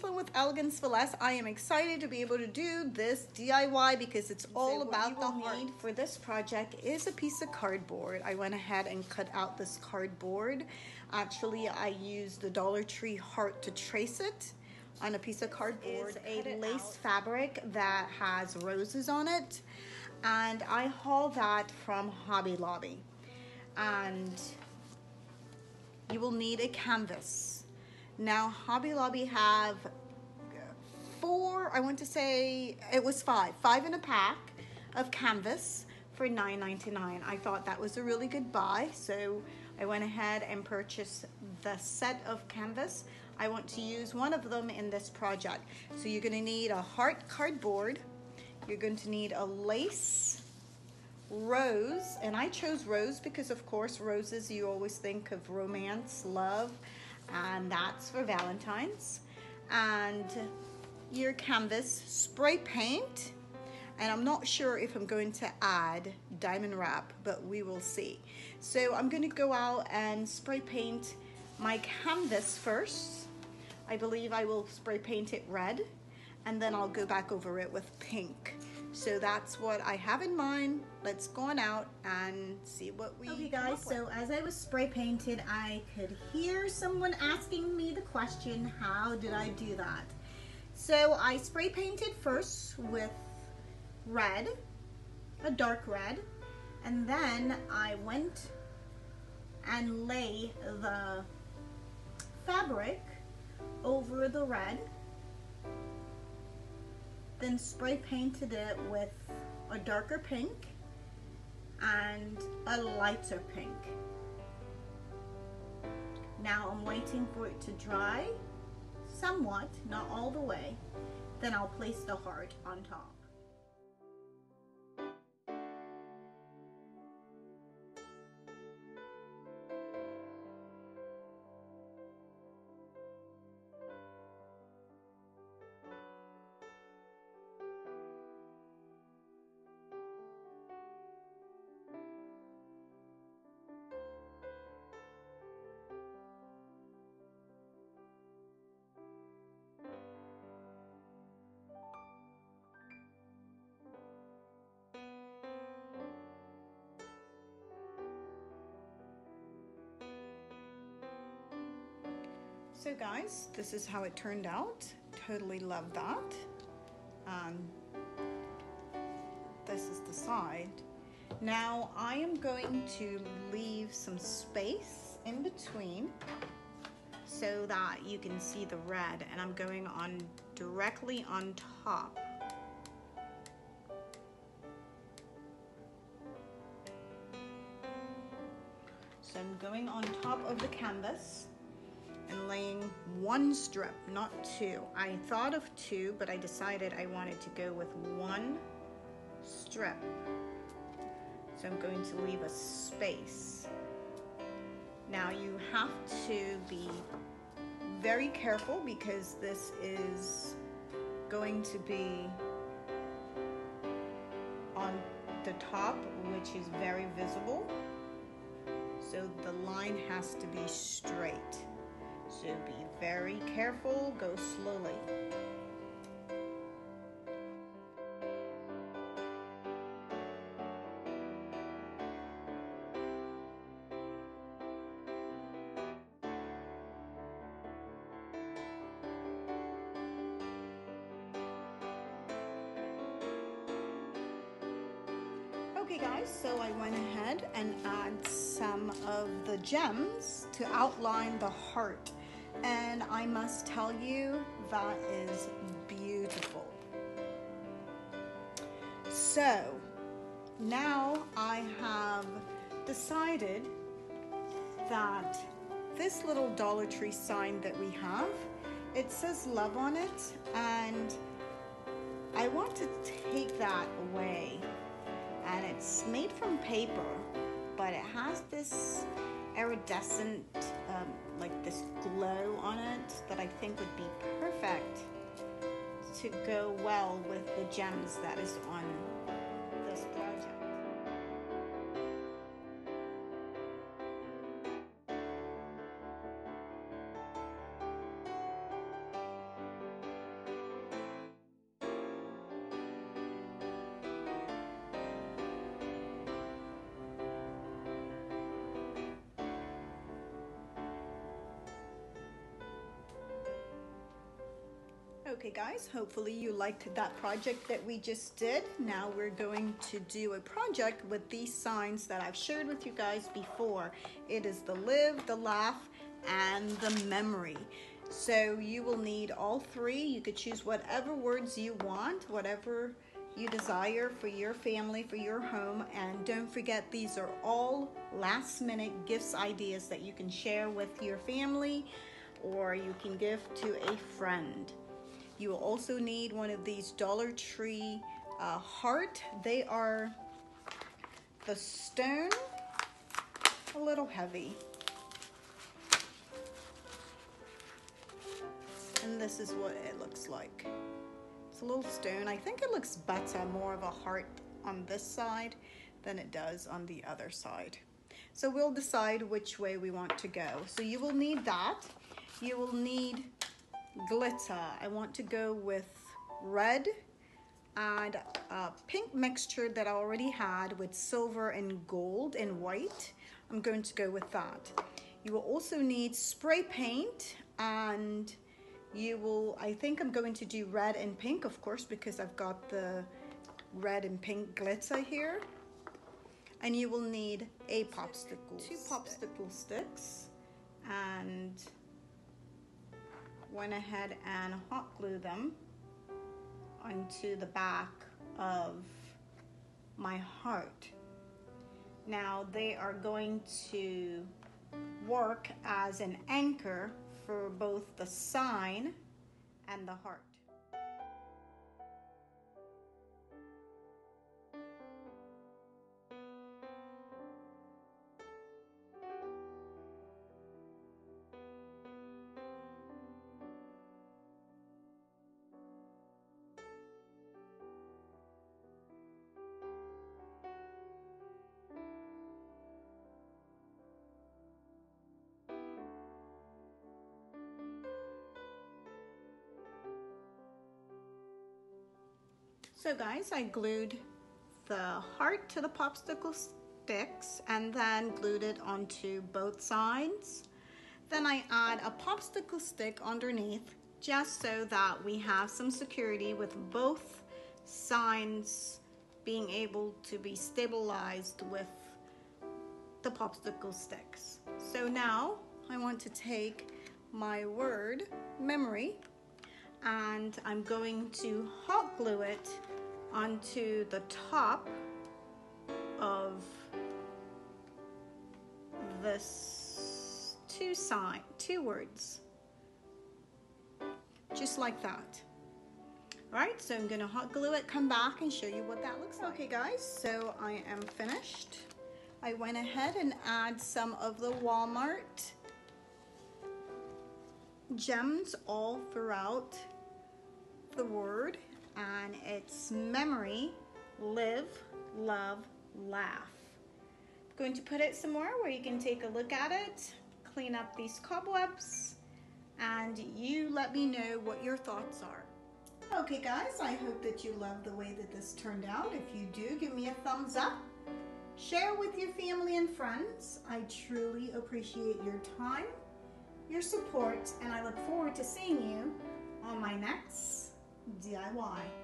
With Elegance for Less. I am excited to be able to do this DIY because it's all about the heart. need for this project is a piece of cardboard. I went ahead and cut out this cardboard. Actually, I used the Dollar Tree heart to trace it on a piece of cardboard. Is a lace fabric that has roses on it. And I haul that from Hobby Lobby. And you will need a canvas. Now, Hobby Lobby have four, I want to say, it was five, five in a pack of canvas for $9.99. I thought that was a really good buy, so I went ahead and purchased the set of canvas. I want to use one of them in this project. So you're gonna need a heart cardboard, you're going to need a lace, rose, and I chose rose because of course roses you always think of romance, love, and that's for Valentine's. And your canvas, spray paint, and I'm not sure if I'm going to add diamond wrap, but we will see. So I'm going to go out and spray paint my canvas first. I believe I will spray paint it red, and then I'll go back over it with pink. So that's what I have in mind. Let's go on out and see what we Okay guys, so as I was spray painted, I could hear someone asking me the question, how did I do that? So I spray painted first with red, a dark red, and then I went and lay the fabric over the red then spray painted it with a darker pink and a lighter pink. Now I'm waiting for it to dry somewhat, not all the way. Then I'll place the heart on top. So guys, this is how it turned out. Totally love that. Um, this is the side. Now I am going to leave some space in between so that you can see the red and I'm going on directly on top. So I'm going on top of the canvas and laying one strip, not two. I thought of two, but I decided I wanted to go with one strip. So I'm going to leave a space. Now you have to be very careful because this is going to be on the top, which is very visible. So the line has to be straight. So be very careful, go slowly. Okay guys, so I went ahead and add some of the gems to outline the heart and I must tell you that is beautiful. So now I have decided that this little Dollar Tree sign that we have, it says love on it and I want to take that away and it's made from paper but it has this iridescent um, like this glow on it that I think would be perfect to go well with the gems that is on this project. Okay guys, hopefully you liked that project that we just did. Now we're going to do a project with these signs that I've shared with you guys before. It is the live, the laugh, and the memory. So you will need all three. You could choose whatever words you want, whatever you desire for your family, for your home. And don't forget, these are all last minute gifts ideas that you can share with your family or you can give to a friend. You will also need one of these Dollar Tree uh, heart. They are the stone, a little heavy. And this is what it looks like. It's a little stone. I think it looks better, more of a heart on this side than it does on the other side. So we'll decide which way we want to go. So you will need that. You will need glitter. I want to go with red and a pink mixture that I already had with silver and gold and white. I'm going to go with that. You will also need spray paint and you will, I think I'm going to do red and pink, of course, because I've got the red and pink glitter here. And you will need a popsicle, two popsicle sticks and went ahead and hot glue them onto the back of my heart. Now they are going to work as an anchor for both the sign and the heart. So guys, I glued the heart to the popsicle sticks and then glued it onto both sides. Then I add a popsicle stick underneath just so that we have some security with both signs being able to be stabilized with the popsicle sticks. So now I want to take my word memory and I'm going to hot glue it onto the top of this two sign, two words, just like that. All right, so I'm gonna hot glue it, come back and show you what that looks like. Okay guys, so I am finished. I went ahead and add some of the Walmart gems all throughout the word and it's memory, live, love, laugh. I'm going to put it somewhere where you can take a look at it, clean up these cobwebs, and you let me know what your thoughts are. Okay guys, I hope that you love the way that this turned out. If you do, give me a thumbs up. Share with your family and friends. I truly appreciate your time, your support, and I look forward to seeing you on my next DIY.